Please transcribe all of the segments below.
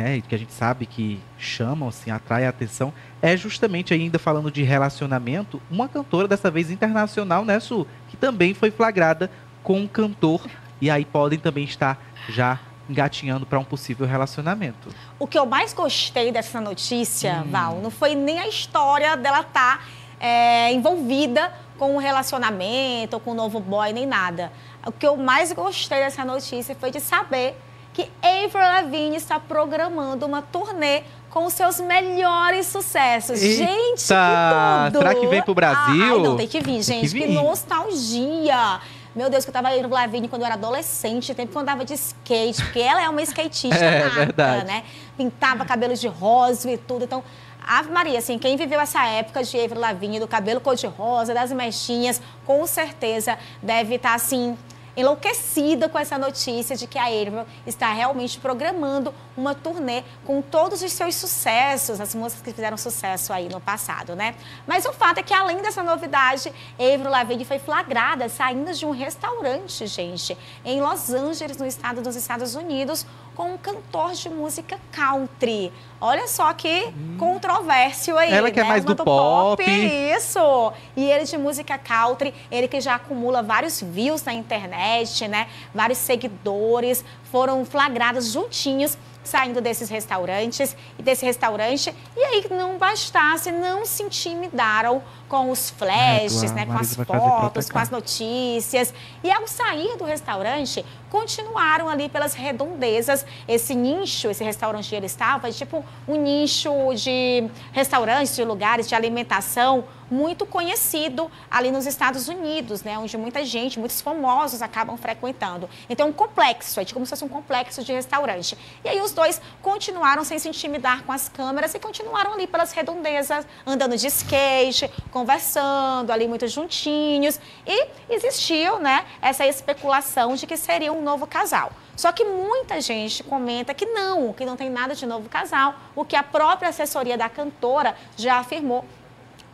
né, que a gente sabe que chamam, assim, atrai a atenção, é justamente ainda falando de relacionamento, uma cantora dessa vez internacional, né, Su, que também foi flagrada com um cantor e aí podem também estar já engatinhando para um possível relacionamento. O que eu mais gostei dessa notícia, hum. Val, não foi nem a história dela estar tá, é, envolvida com um relacionamento, ou com um novo boy, nem nada. O que eu mais gostei dessa notícia foi de saber que Avril Lavigne está programando uma turnê com os seus melhores sucessos. Eita, gente, que tudo! Será que vem pro Brasil? Ai, não, tem que vir, gente. Que, que, nostalgia! Meu Deus, que eu tava Avril Lavigne quando eu era adolescente, tempo que eu andava de skate, porque ela é uma skatista é, nata, verdade. né? Pintava cabelos de rosa e tudo. Então, Ave Maria, assim, quem viveu essa época de Avril Lavigne, do cabelo cor-de-rosa, das mechinhas, com certeza deve estar, tá, assim, enlouquecida com essa notícia de que a Avril está realmente programando uma turnê com todos os seus sucessos, as músicas que fizeram sucesso aí no passado, né? Mas o fato é que além dessa novidade, Avril Lavigne foi flagrada saindo de um restaurante, gente, em Los Angeles, no estado dos Estados Unidos, com um cantor de música country. Olha só que hum. controvérsia aí, Ela que é né? é mais do pop. pop. Isso! E ele de música country, ele que já acumula vários views na internet, né? Vários seguidores, foram flagrados juntinhos saindo desses restaurantes e desse restaurante. E aí não bastasse, não se intimidaram com os flashes, né, com as fotos, com as notícias. E ao sair do restaurante, continuaram ali pelas redondezas. Esse nicho, esse restaurante ele estava, é tipo um nicho de restaurantes, de lugares de alimentação muito conhecido ali nos Estados Unidos, né, onde muita gente, muitos famosos acabam frequentando. Então, um complexo, é como se fosse um complexo de restaurante. E aí os dois continuaram sem se intimidar com as câmeras e continuaram ali pelas redondezas, andando de skate, conversando ali muito juntinhos. E existiu, né, essa especulação de que seria um novo casal. Só que muita gente comenta que não, que não tem nada de novo casal, o que a própria assessoria da cantora já afirmou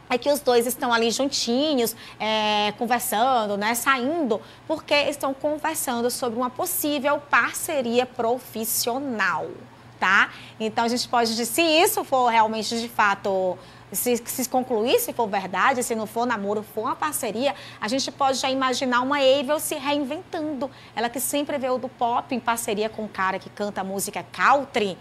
é que os dois estão ali juntinhos, é, conversando, né, saindo, porque estão conversando sobre uma possível parceria profissional, tá? Então a gente pode dizer, se isso for realmente de fato se, se concluir, se for verdade, se não for namoro, for uma parceria, a gente pode já imaginar uma Avel se reinventando. Ela que sempre veio do pop em parceria com um cara que canta música country,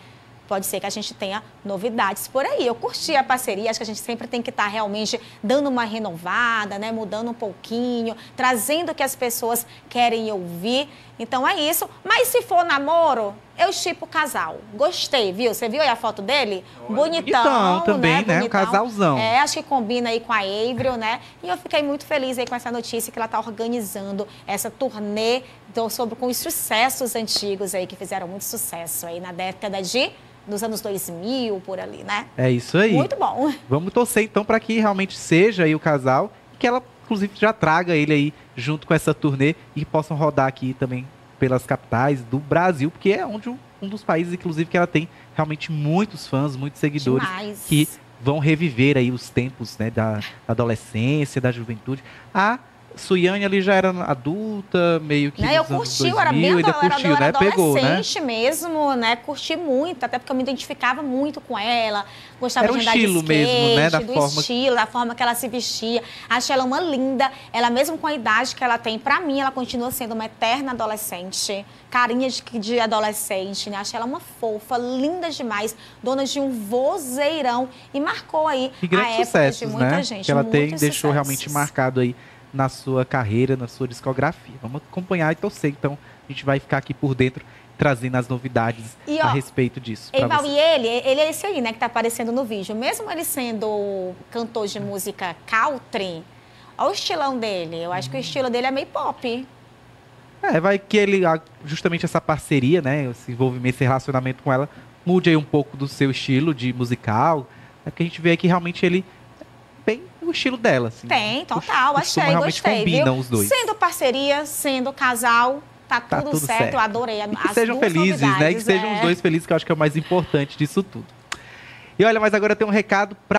pode ser que a gente tenha novidades por aí. Eu curti a parceria, acho que a gente sempre tem que estar tá realmente dando uma renovada, né? mudando um pouquinho, trazendo o que as pessoas querem ouvir. Então é isso. Mas se for namoro, eu chipo casal. Gostei, viu? Você viu aí a foto dele? Bonitão, Bonitão também, né? né? Um casalzão. É, acho que combina aí com a Avril, né? E eu fiquei muito feliz aí com essa notícia que ela está organizando essa turnê sobre, com os sucessos antigos aí, que fizeram muito sucesso aí na década de dos anos 2000, por ali, né? É isso aí. Muito bom. Vamos torcer então para que realmente seja aí o casal e que ela inclusive já traga ele aí junto com essa turnê e possam rodar aqui também pelas capitais do Brasil, porque é onde um dos países inclusive que ela tem realmente muitos fãs, muitos seguidores Demais. que vão reviver aí os tempos, né, da adolescência, da juventude. A Suiane ali já era adulta, meio que. Né, eu curti, 2000, eu era bem ainda curtiu, era, né? Pegou, né? mesmo, né? Curti muito, até porque eu me identificava muito com ela. Gostava era de andar de estilo skate, mesmo, né? Da do forma... estilo, da forma que ela se vestia. Achei ela uma linda. Ela, mesmo com a idade que ela tem, pra mim, ela continua sendo uma eterna adolescente. Carinha de, de adolescente, né? Achei ela uma fofa, linda demais, dona de um vozeirão. E marcou aí e a época de muita né? gente. Que ela tem, deixou sucessos. realmente marcado aí na sua carreira, na sua discografia. Vamos acompanhar e torcer. Então, a gente vai ficar aqui por dentro trazendo as novidades e, ó, a respeito disso. E ele, ele é esse aí, né, que tá aparecendo no vídeo. Mesmo ele sendo cantor de música country, olha o estilão dele. Eu acho que o estilo dele é meio pop. É, vai que ele, justamente essa parceria, né, esse envolvimento, esse relacionamento com ela, mude aí um pouco do seu estilo de musical. É que a gente vê que realmente ele o estilo dela. Assim. Tem, total, achei, realmente gostei. combinam viu? os dois. Sendo parceria, sendo casal, tá tudo, tá tudo certo, certo, eu adorei. E que sejam felizes, né? E que sejam é. os dois felizes, que eu acho que é o mais importante disso tudo. E olha, mas agora tem um recado para